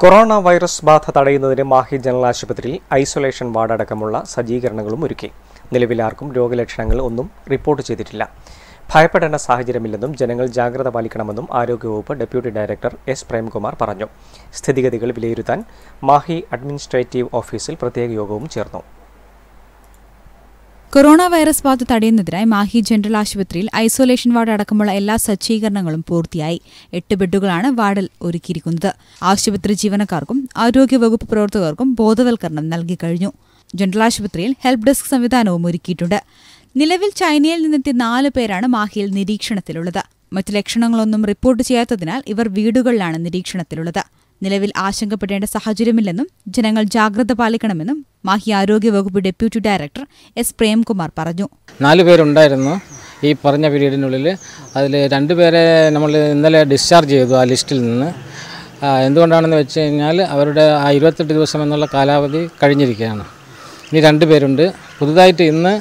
Corona virus ബാധ തടയുന്നതിന് Mahe general ആശുപത്രിയിൽ ഐസൊലേഷൻ വാർഡ് അടക്കമുള്ള സജ്ജീകരണങ്ങളും ഒരുക്കി. നിലവിൽ ആർക്കും രോഗലക്ഷണങ്ങൾ ഒന്നും റിപ്പോർട്ട് ചെയ്തിട്ടില്ല. ഭയപ്പെടേണ്ട സാഹചര്യമില്ലെന്നും ജനങ്ങൾ ജാഗ്രത പാലിക്കണമെന്നും ആരോഗ്യവകുപ്പ് ഡെപ്യൂട്ടി ഡയറക്ടർ എസ് പ്രേംകുമാർ പറഞ്ഞു. സ്ഥിതിഗതികൾ വിലയിരുത്താൻ മാഹി അഡ്മിനിസ്ട്രേറ്റീവ് ഓഫീസിൽ പ്രത്യേക യോഗവും ചേർന്നു. കൊറോണ വൈറസ് ബാധ തടയുന്നതിനായി മാഹി ജനറൽ ആശുപത്രിയിൽ ഐസൊലേഷൻ വാർഡ് അടക്കമുള്ള എല്ലാ സജ്ജീകരണങ്ങളും പൂർത്തിയായി. എട്ട് ബെഡുകളാണ് വാർഡിൽ ഒരുക്കിയിരിക്കുന്നത്. ആശുപത്രി ജീവനക്കാർക്കും ആരോഗ്യവകുപ്പ് പ്രവർത്തകർക്കും ബോധവൽക്കരണം നൽകിക്കഴിഞ്ഞു ജനറൽ ആശുപത്രിയിൽ ഹെൽപ്പ് ഡെസ്ക് സംവിധാനവും ഒരുക്കിയിട്ടുണ്ട്. നിലവിൽ ചൈനയിൽ നിന്നെത്തിയ നാല് പേരാണ് മാഹിയിൽ നിരീക്ഷണത്തിലുള്ളത്. മറ്റ് ലക്ഷണങ്ങളൊന്നും റിപ്പോർട്ട് ചെയ്യാത്തതിനാൽ ഇവർ വീടുകളിലാണ് നിരീക്ഷണത്തിലുള്ളത്. നിലവിൽ ആശങ്കപ്പെടേണ്ട സാഹചര്യമില്ലെന്നും ജനങ്ങൾ ജാഗ്രത പാലിക്കണമെന്നും മാഹി ആരോഗ്യവകുപ്പ് ഡെപ്യൂട്ടി ഡയറക്ടർ എസ് പ്രേംകുമാർ പറഞ്ഞു. നാല് പേരുണ്ടായിരുന്നു. ഈ പറഞ്ഞ പീരീഡിനുള്ളിൽ അതിൽ രണ്ടുപേരെ നമ്മൾ ഇന്നലെ ഡിസ്ചാർജ് ചെയ്തു ആ ലിസ്റ്റിൽ നിന്ന്. എന്തുകൊണ്ടാണെന്ന് വെച്ച് കഴിഞ്ഞാൽ അവരുടെ ആ ഇരുപത്തെട്ട് ദിവസം എന്നുള്ള കാലാവധി കഴിഞ്ഞിരിക്കുകയാണ്. ഇനി രണ്ട് പേരുണ്ട്. പുതുതായിട്ട് ഇന്ന്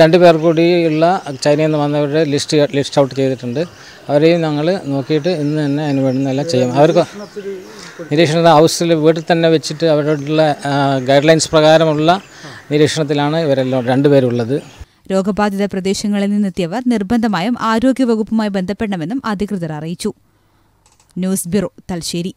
രണ്ട് പേർ കൂടിയുള്ള ചൈനയിൽ നിന്ന് വന്നവരുടെ ലിസ്റ്റ് ലിസ്റ്റ് ഔട്ട് ചെയ്തിട്ടുണ്ട്. അവരെയും ഞങ്ങൾ നോക്കിയിട്ട് ഇന്ന് തന്നെ അതിന് വേണ്ടുന്നതെല്ലാം ചെയ്യും. അവർക്ക് നിരീക്ഷണ ഹൗസിൽ വീട്ടിൽ തന്നെ വെച്ചിട്ട് അവരോടുള്ള ഗൈഡ് ലൈൻസ് പ്രകാരമുള്ള നിരീക്ഷണത്തിലാണ് ഇവരെല്ലാം രണ്ടുപേരുള്ളത്. രോഗബാധിത പ്രദേശങ്ങളിൽ നിന്നെത്തിയവർ നിർബന്ധമായും ആരോഗ്യവകുപ്പുമായി ബന്ധപ്പെടണമെന്നും അധികൃതർ അറിയിച്ചു. News bureau Thalassery.